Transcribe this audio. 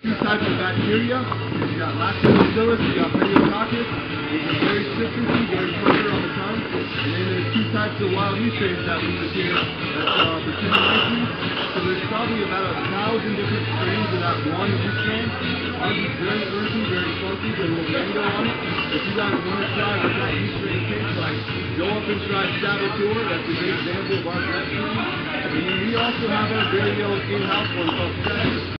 two types of bacteria. You got lactobacillus, you got pediococcus, which are very citrusy, very tender on the tongue. And then there's two types of wild yeast that we use here. That's uh, Brettanomyces. So there's probably about a thousand different strains of that one yeast strain. Ours is very earthy, very funky, and a little mango on it. If you guys want to try what that nutrient strain tastes like, go up and try Saboteur. That's a great example of our recipe. And then we also have our very own in-house one called Cedar.